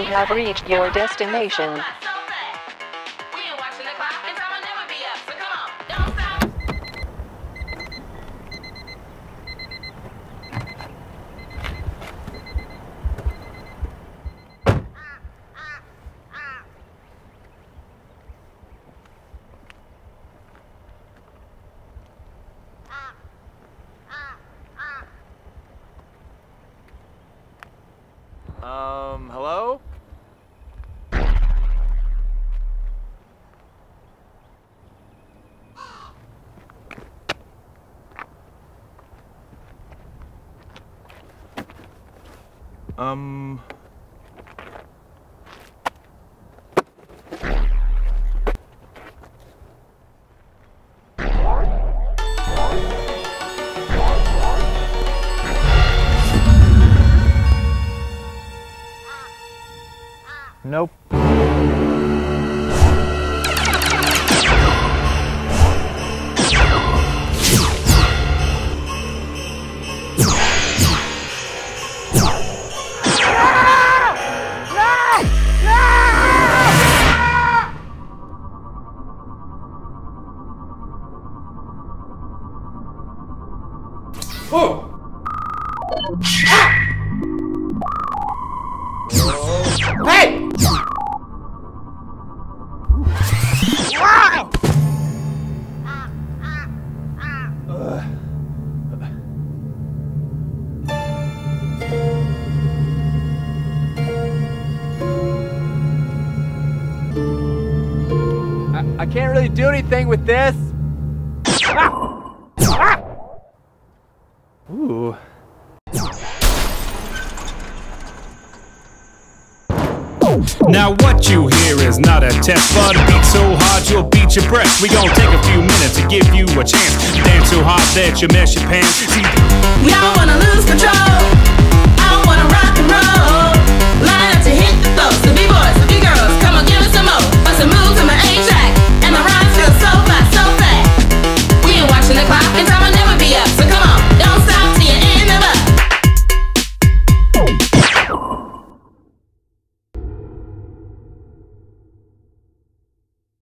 have reached your destination. Um, hello? Um. Nope. Hey! I, I can't really do anything with this. Ah! Ah! Ooh. Now what you hear is not a test, but a beat so hard you'll beat your breath. We gon' take a few minutes to give you a chance. Dance so hard that you mess your pants. See,